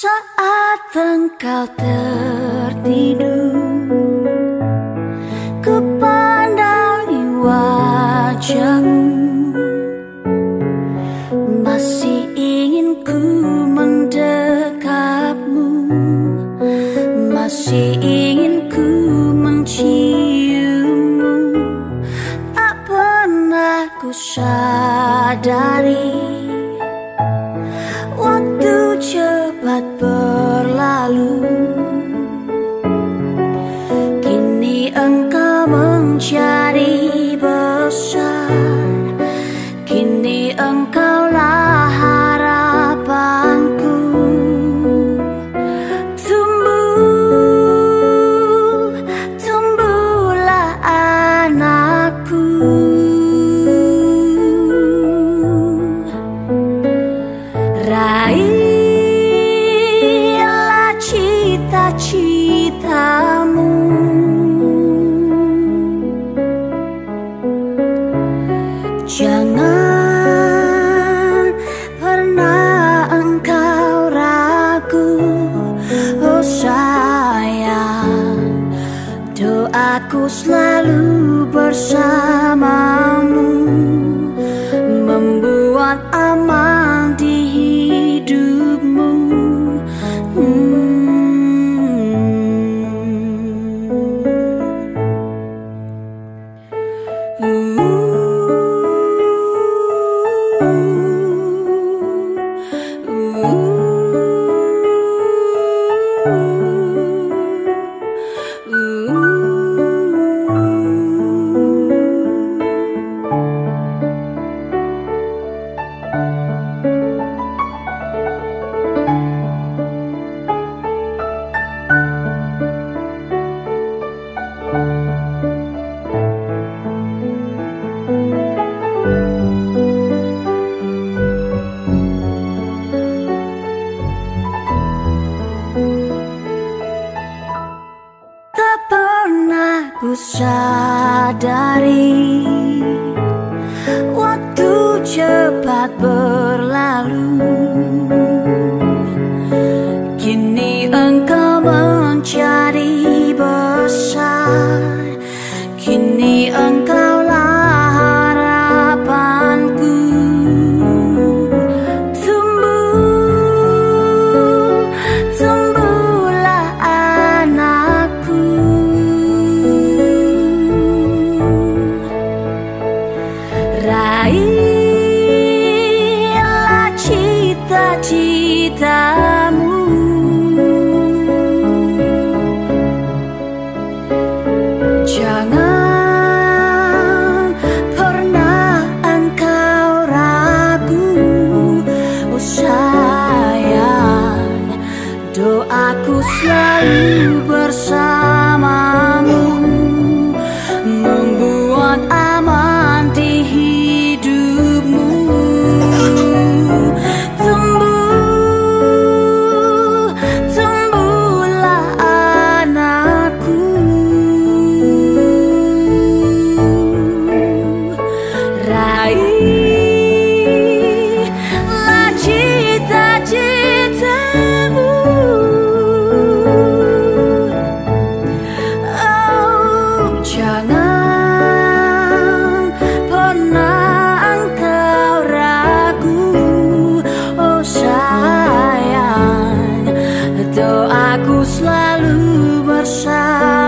Saat engkau tertidur. Ku pandangi wajahmu. Masih ingin ku mendekapmu. Masih ingin ku menciummu. Tak pernah ku sadari. Doaku selalu bersamamu citamu Jangan pernah engkau ragu Oh sayang Doaku selalu bersama raihlah cita-citamu uh. Oh jangan pernah engkau ragu. Oh sayang doaku selalu bersama.